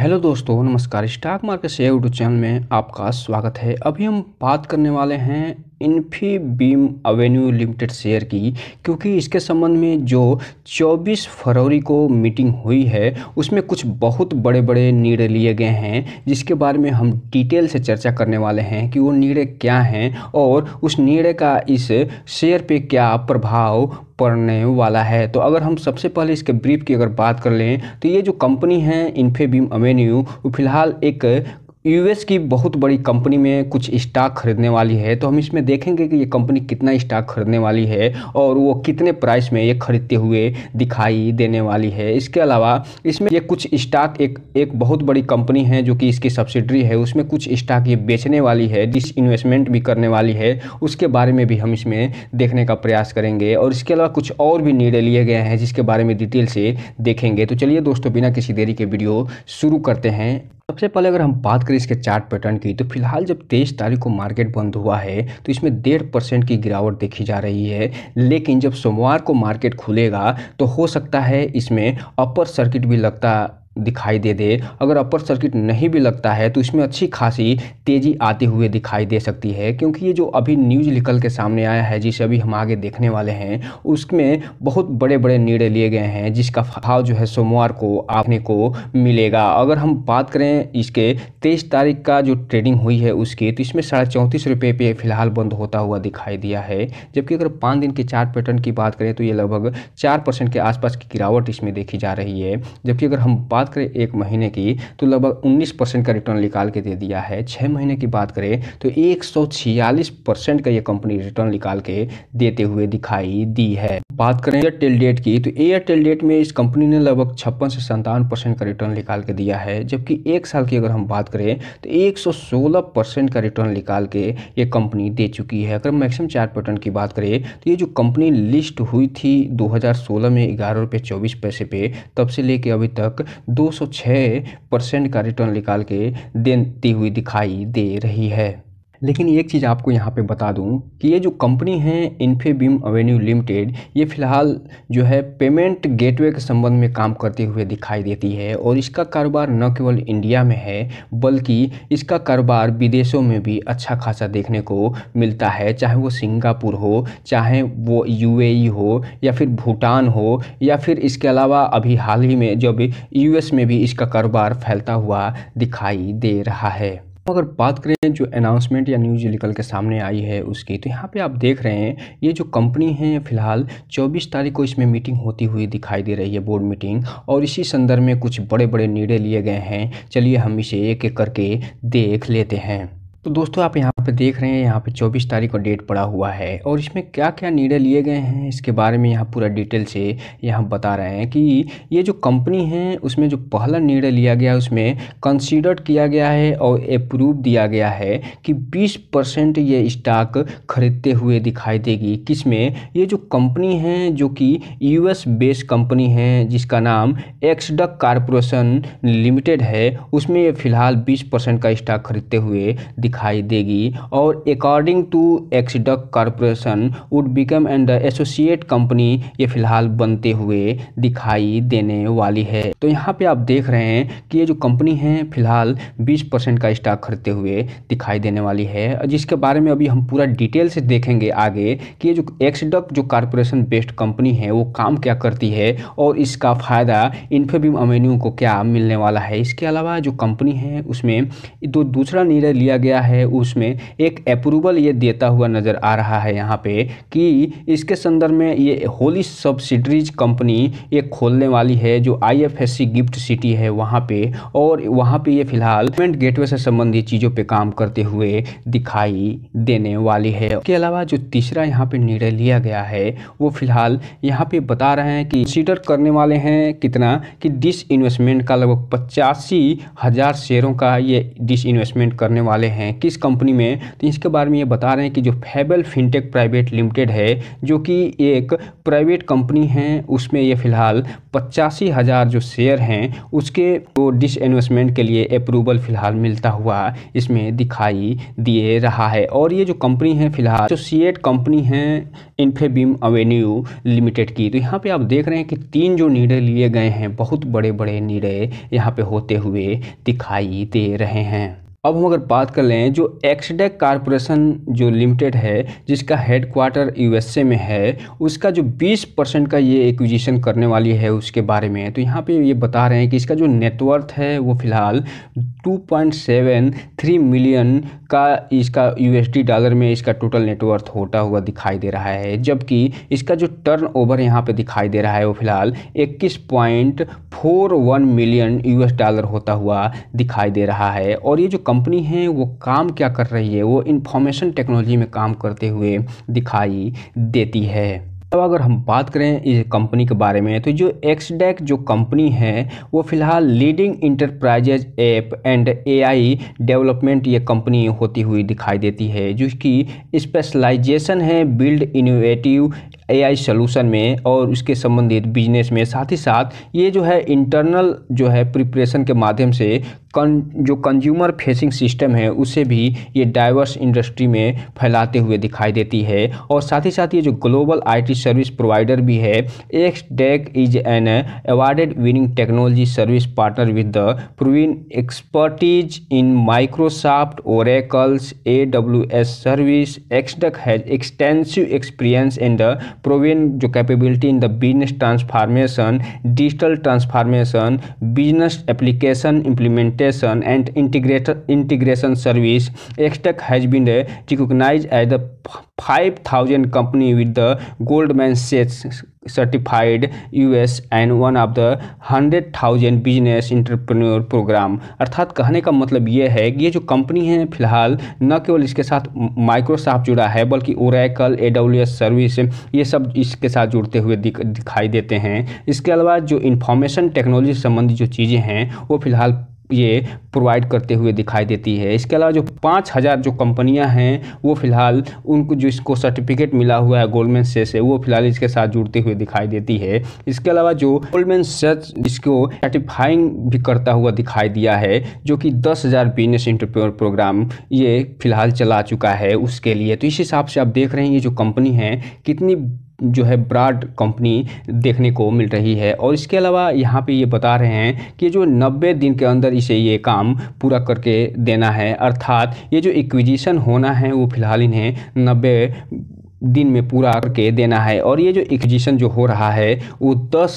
Hello दोस्तों नमस्कार stock market से यूट्यूब चैनल में आपका स्वागत है अभी हम बात करने वाले हैं इन्फीबीम एवेन्यू लिमिटेड शेयर की क्योंकि इसके संबंध में जो 24 फरवरी को मीटिंग हुई है उसमें कुछ बहुत बड़े बड़े निर्णय लिए गए हैं जिसके बारे में हम डिटेल से चर्चा करने वाले हैं कि वो निर्णय क्या हैं और उस निर्णय का इस शेयर पे क्या प्रभाव पड़ने वाला है तो अगर हम सबसे पहले इसके ब्रीफ की अगर बात कर लें तो ये जो कंपनी है इन्फेबीम अवेन्यू वो फिलहाल एक यूएस की बहुत बड़ी कंपनी में कुछ स्टॉक खरीदने वाली है तो हम इसमें देखेंगे कि ये कंपनी कितना स्टॉक खरीदने वाली है और वो कितने प्राइस में ये खरीदते हुए दिखाई देने वाली है इसके अलावा इसमें ये कुछ स्टॉक एक एक बहुत बड़ी कंपनी है जो कि इसकी सब्सिडरी है उसमें कुछ स्टॉक ये बेचने वाली है जिस इन्वेस्टमेंट भी करने वाली है उसके बारे में भी हम इसमें देखने का प्रयास करेंगे और इसके अलावा कुछ और भी निर्णय लिए गए हैं जिसके बारे में डिटेल से देखेंगे तो चलिए दोस्तों बिना किसी देरी के वीडियो शुरू करते हैं सबसे पहले अगर हम बात करें इसके चार्ट पैटर्न की तो फिलहाल जब तेईस तारीख को मार्केट बंद हुआ है तो इसमें डेढ़ परसेंट की गिरावट देखी जा रही है लेकिन जब सोमवार को मार्केट खुलेगा तो हो सकता है इसमें अपर सर्किट भी लगता दिखाई दे दे अगर अपर सर्किट नहीं भी लगता है तो इसमें अच्छी खासी तेज़ी आते हुए दिखाई दे सकती है क्योंकि ये जो अभी न्यूज निकल के सामने आया है जिसे अभी हम आगे देखने वाले हैं उसमें बहुत बड़े बड़े निर्णय लिए गए हैं जिसका भाव जो है सोमवार को आपने को मिलेगा अगर हम बात करें इसके तेईस तारीख का जो ट्रेडिंग हुई है उसकी तो इसमें साढ़े चौंतीस रुपये पे फिलहाल बंद होता हुआ दिखाई दिया है जबकि अगर पाँच दिन के चार पैटर्न की बात करें तो ये लगभग चार परसेंट के आसपास की गिरावट इसमें देखी जा रही है जबकि अगर हम बात बात करें एक महीने की तो लगभग 19 परसेंट का रिटर्न निकाल के दे दिया है छः महीने की बात करें तो एक परसेंट का ये कंपनी रिटर्न निकाल के देते हुए दिखाई दी है बात करें एयरटेल डेट की तो एयरटेल डेट में इस कंपनी ने लगभग छप्पन से संतावन परसेंट का रिटर्न निकाल के दिया है जबकि एक साल की अगर हम बात करें तो 116 परसेंट का रिटर्न निकाल के ये कंपनी दे चुकी है अगर मैक्सिमम चार पैटर्न की बात करें तो ये जो कंपनी लिस्ट हुई थी 2016 में ग्यारह रुपये चौबीस पैसे पे तब से लेके अभी तक 206 परसेंट का रिटर्न निकाल के देती हुई दिखाई दे रही है लेकिन एक चीज़ आपको यहाँ पे बता दूँ कि ये जो कंपनी है इन्फेबीम अवेन्यू लिमिटेड ये फ़िलहाल जो है पेमेंट गेटवे के संबंध में काम करते हुए दिखाई देती है और इसका कारोबार न केवल इंडिया में है बल्कि इसका कारोबार विदेशों में भी अच्छा खासा देखने को मिलता है चाहे वो सिंगापुर हो चाहे वो यू हो या फिर भूटान हो या फिर इसके अलावा अभी हाल ही में जब यू में भी इसका कारोबार फैलता हुआ दिखाई दे रहा है तो अगर बात करें जो अनाउंसमेंट या न्यूज निकल के सामने आई है उसकी तो यहाँ पे आप देख रहे हैं ये जो कंपनी है फिलहाल 24 तारीख को इसमें मीटिंग होती हुई दिखाई दे रही है बोर्ड मीटिंग और इसी संदर्भ में कुछ बड़े बड़े निर्णय लिए गए हैं चलिए हम इसे एक एक करके देख लेते हैं तो दोस्तों आप यहाँ पे देख रहे हैं यहाँ पे 24 तारीख को डेट पड़ा हुआ है और इसमें क्या क्या निर्णय लिए गए हैं इसके बारे में यहाँ पूरा डिटेल से यहाँ बता रहे हैं कि ये जो कंपनी है उसमें जो पहला निर्णय लिया गया उसमें कंसीडर्ड किया गया है और अप्रूव दिया गया है कि 20 परसेंट ये स्टॉक खरीदते हुए दिखाई देगी किसमें ये जो कंपनी है जो कि यूएस एस कंपनी है जिसका नाम एक्सडक कारपोरेशन लिमिटेड है उसमें ये फिलहाल बीस का स्टॉक खरीदते हुए दिखाई देगी और according to XDuce corporation would become and associate company ये फिलहाल बनते हुए दिखाई देने वाली है तो यहाँ पे आप देख रहे हैं कि ये जो कंपनी है फिलहाल 20 परसेंट का स्टॉक खरीदते हुए दिखाई देने वाली है जिसके बारे में अभी हम पूरा डिटेल से देखेंगे आगे कि ये जो एक्सडक जो कॉरपोरेशन बेस्ड कंपनी है वो काम क्या करती है और इसका फ़ायदा इन्फेबीम अमेन्यू को क्या मिलने वाला है इसके अलावा जो कंपनी है उसमें दो दूसरा निर्णय लिया गया है उसमें एक अप्रूवल ये देता हुआ नज़र आ रहा है यहाँ पे कि इसके संदर्भ में ये होली सब्सिडरीज कंपनी ये खोलने वाली है जो आईएफएससी गिफ्ट सिटी है वहाँ पे और वहाँ पे ये फिलहाल पेमेंट गेटवे से संबंधित चीज़ों पे काम करते हुए दिखाई देने वाली है इसके अलावा जो तीसरा यहाँ पे निर्णय लिया गया है वो फिलहाल यहाँ पे बता रहे हैं कि कंसिडर करने वाले हैं कितना कि डिस इन्वेस्टमेंट का लगभग पचासी हज़ार शेयरों का ये डिस इन्वेस्टमेंट करने वाले हैं हैं किस कंपनी में तो इसके बारे में ये बता रहे हैं कि जो फेबल फिनटेक प्राइवेट लिमिटेड है जो कि एक प्राइवेट कंपनी है उसमें ये फिलहाल पचासी हज़ार जो शेयर हैं उसके वो इन्वेस्टमेंट के लिए अप्रूवल फिलहाल मिलता हुआ इसमें दिखाई दिए रहा है और ये जो कंपनी है फिलहाल जो सी कंपनी है इन्फेबीम अवेन्यू लिमिटेड की तो यहाँ पर आप देख रहे हैं कि तीन जो निर्णय लिए गए हैं बहुत बड़े बड़े निर्णय यहाँ पे होते हुए दिखाई दे रहे हैं अब हम अगर बात कर लें जो एक्सडेक कारपोरेशन जो लिमिटेड है जिसका हेड क्वार्टर यूएसए में है उसका जो 20 परसेंट का ये एक्विजिशन करने वाली है उसके बारे में तो यहाँ पे ये बता रहे हैं कि इसका जो नेटवर्थ है वो फ़िलहाल 2.73 मिलियन का इसका यूएसडी डॉलर में इसका टोटल नेटवर्थ होता हुआ दिखाई दे रहा है जबकि इसका जो टर्न ओवर यहाँ पर दिखाई दे रहा है वो फ़िलहाल इक्कीस मिलियन यू डॉलर होता हुआ दिखाई दे रहा है और ये जो कंपनी है वो काम क्या कर रही है वो इंफॉर्मेशन टेक्नोलॉजी में काम करते हुए दिखाई देती है अब अगर हम बात करें इस कंपनी के बारे में तो जो एक्सडेक जो कंपनी है वो फिलहाल leading enterprises app and AI development ये कंपनी होती हुई दिखाई देती है जिसकी स्पेशलाइजेशन है बिल्ड इनोवेटिव एआई सोल्यूशन में और उसके संबंधित बिजनेस में साथ ही साथ ये जो है इंटरनल जो है प्रिपरेशन के माध्यम से कन जो कंज्यूमर फेसिंग सिस्टम है उसे भी ये डाइवर्स इंडस्ट्री में फैलाते हुए दिखाई देती है और साथ ही साथ ये जो ग्लोबल आईटी सर्विस प्रोवाइडर भी है XDuce is an awarded winning technology service partner with the proven expertise in Microsoft Oracle's A W S service XDuce has extensive experience in the proven jo capability in the business transformation, digital transformation, business application implementation and integration service. Xtech has been recognized as the five thousand company with the man sets certified US and one of the hundred thousand business entrepreneur program अर्थात कहने का मतलब ये है कि ये जो company है फिलहाल न केवल इसके साथ माइक्रोसॉफ्ट जुड़ा है बल्कि ओरैकल ए सर्विस ये सब इसके साथ जुड़ते हुए दिख, दिखाई देते हैं इसके अलावा जो इन्फॉर्मेशन टेक्नोलॉजी संबंधी जो चीज़ें हैं वो फिलहाल ये प्रोवाइड करते हुए दिखाई देती है इसके अलावा जो पाँच हज़ार जो कंपनियां हैं वो फिलहाल उनको जो इसको सर्टिफिकेट मिला हुआ है गोल्डमैन सेच से वो फिलहाल इसके साथ जुड़ते हुए दिखाई देती है इसके अलावा जो गोल्डमैन सेस इसको सर्टिफाइंग भी करता हुआ दिखाई दिया है जो कि दस हज़ार बिजनेस इंटरप्रोर प्रोग्राम ये फिलहाल चला चुका है उसके लिए तो इस हिसाब से आप देख रहे हैं ये जो कंपनी है कितनी जो है ब्राड कंपनी देखने को मिल रही है और इसके अलावा यहाँ पे ये बता रहे हैं कि जो 90 दिन के अंदर इसे ये काम पूरा करके देना है अर्थात ये जो इक्विजिशन होना है वो फिलहाल इन्हें नब्बे दिन में पूरा करके देना है और ये जो एक्विजिशन जो हो रहा है वो 10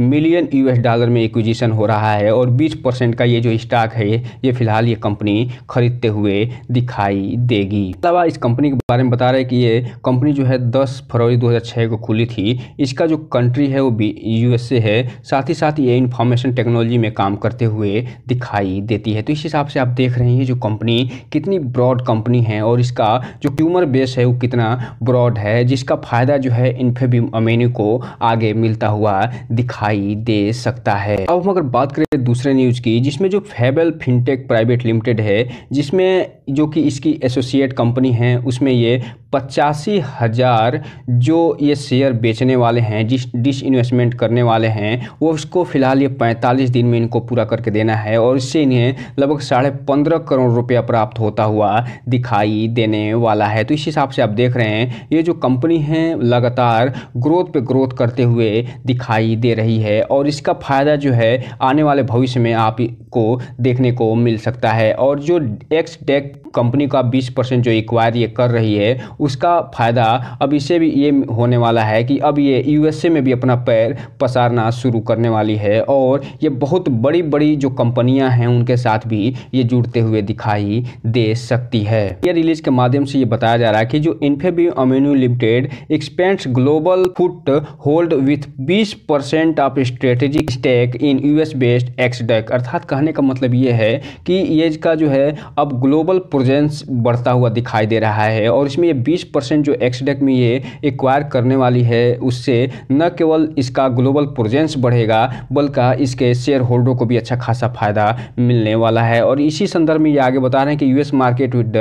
मिलियन यूएस डॉलर में एक्विजिशन हो रहा है और 20 परसेंट का ये जो स्टॉक है ये फिलहाल ये कंपनी खरीदते हुए दिखाई देगी अलावा इस कंपनी के बारे में बता रहे कि ये कंपनी जो है 10 फरवरी 2006 को खुली थी इसका जो कंट्री है वो भी यूएसए है साथ ही साथ ये इंफॉर्मेशन टेक्नोलॉजी में काम करते हुए दिखाई देती है तो इस हिसाब से आप देख रहे हैं ये जो कंपनी कितनी ब्रॉड कंपनी है और इसका जो ट्यूमर बेस है वो कितना ब्रॉड रिकॉर्ड है जिसका फ़ायदा जो है इन्फेबिम अमेनी को आगे मिलता हुआ दिखाई दे सकता है अब हम अगर बात करें दूसरे न्यूज़ की जिसमें जो फेबल फिनटेक प्राइवेट लिमिटेड है जिसमें जो कि इसकी एसोसिएट कंपनी है उसमें ये पचासी हज़ार जो ये शेयर बेचने वाले हैं जिस डिस इन्वेस्टमेंट करने वाले हैं वो उसको फ़िलहाल ये पैंतालीस दिन में इनको पूरा करके देना है और इससे इन्हें लगभग साढ़े पंद्रह करोड़ रुपया प्राप्त होता हुआ दिखाई देने वाला है तो इस हिसाब से आप देख रहे हैं ये जो कंपनी है लगातार ग्रोथ पे ग्रोथ करते हुए दिखाई दे रही है और इसका फ़ायदा जो है आने वाले भविष्य में आपको देखने को मिल सकता है और जो एक्स डेक कंपनी का 20 परसेंट जो इक्वायर ये कर रही है उसका फ़ायदा अब इसे भी ये होने वाला है कि अब ये यूएसए में भी अपना पैर पसारना शुरू करने वाली है और ये बहुत बड़ी बड़ी जो कंपनियां हैं उनके साथ भी ये जुड़ते हुए दिखाई दे सकती है ये रिलीज के माध्यम से ये बताया जा रहा है कि जो Infibeam avenue limited expands global foothold with 20 percent of strategic stake in US based XDuce अर्थात कहने का मतलब ये है कि ये का जो है अब ग्लोबल प्रेजेंस बढ़ता हुआ दिखाई दे रहा है और इसमें ये 20 परसेंट जो एक्सडेक में ये एक्वायर करने वाली है उससे न केवल इसका ग्लोबल प्रेजेंस बढ़ेगा बल्कि इसके शेयर होल्डरों को भी अच्छा खासा फायदा मिलने वाला है और इसी संदर्भ में ये आगे बता रहे हैं कि US market with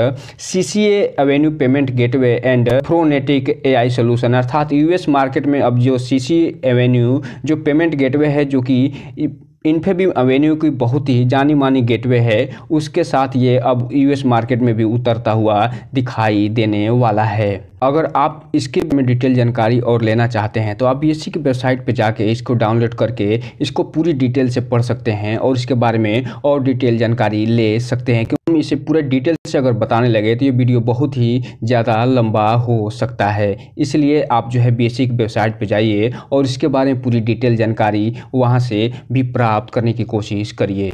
C C avenue payment gateway and Phronetic AI solution अर्थात यूएस मार्केट में अब जो सीसी एवेन्यू जो पेमेंट गेटवे है जो कि इन्फेबीम एवेन्यू की बहुत ही जानी मानी गेटवे है उसके साथ ये अब यूएस मार्केट में भी उतरता हुआ दिखाई देने वाला है अगर आप इसके में डिटेल जानकारी और लेना चाहते हैं तो आप बी की वेबसाइट पर जाके इसको डाउनलोड करके इसको पूरी डिटेल से पढ़ सकते हैं और इसके बारे में और डिटेल जानकारी ले सकते हैं क्योंकि इसे पूरे डिटेल से अगर बताने लगे तो ये वीडियो बहुत ही ज़्यादा लंबा हो सकता है इसलिए आप जो है बी की वेबसाइट पर जाइए और इसके बारे में पूरी डिटेल जानकारी वहाँ से भी प्राप्त करने की कोशिश करिए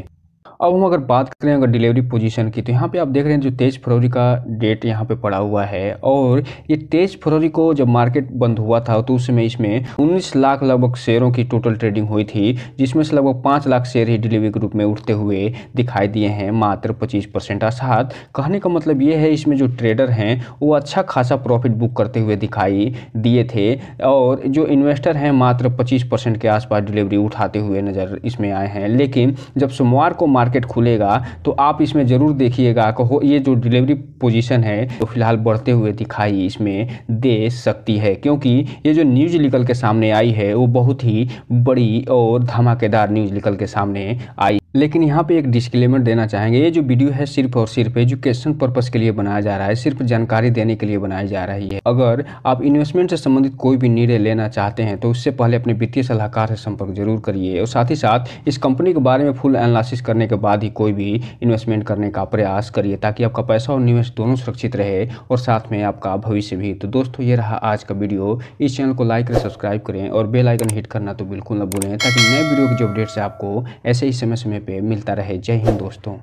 अब हम अगर बात करें अगर डिलीवरी पोजीशन की तो यहाँ पे आप देख रहे हैं जो तेईस फरवरी का डेट यहाँ पे पड़ा हुआ है और ये तेईस फरवरी को जब मार्केट बंद हुआ था तो उस समय इसमें उन्नीस लाख लगभग शेयरों की टोटल ट्रेडिंग हुई थी जिसमें से लगभग पाँच लाख शेयर ही डिलीवरी के रूप में उठते हुए दिखाई दिए हैं मात्र पच्चीस परसेंट अर्थात कहने का मतलब ये है इसमें जो ट्रेडर हैं वो अच्छा खासा प्रॉफिट बुक करते हुए दिखाई दिए थे और जो इन्वेस्टर हैं मात्र पच्चीस परसेंट के आसपास डिलीवरी उठाते हुए नज़र इसमें आए हैं लेकिन जब सोमवार को मार्केट मार्केट खुलेगा तो आप इसमें ज़रूर देखिएगा कहो ये जो डिलीवरी पोजीशन है तो फिलहाल बढ़ते हुए दिखाई इसमें दे सकती है क्योंकि ये जो न्यूज निकल के सामने आई है वो बहुत ही बड़ी और धमाकेदार न्यूज निकल के सामने आई लेकिन यहाँ पे एक डिस्क्लेमर देना चाहेंगे ये जो वीडियो है सिर्फ और सिर्फ एजुकेशन पर्पस के लिए बनाया जा रहा है सिर्फ जानकारी देने के लिए बनाई जा रही है अगर आप इन्वेस्टमेंट से संबंधित कोई भी निर्णय लेना चाहते हैं तो उससे पहले अपने वित्तीय सलाहकार से संपर्क जरूर करिए और साथ ही साथ इस कंपनी के बारे में फुल एनालिसिस करने के बाद ही कोई भी इन्वेस्टमेंट करने का प्रयास करिए ताकि आपका पैसा और निवेश दोनों सुरक्षित रहे और साथ में आपका भविष्य भी तो दोस्तों ये रहा आज का वीडियो इस चैनल को लाइक और सब्सक्राइब करें और बेलाइकन हिट करना तो बिल्कुल न भूलें ताकि नए वीडियो के जो अपडेट्स है आपको ऐसे ही समय समय पे मिलता रहे जय हिंद दोस्तों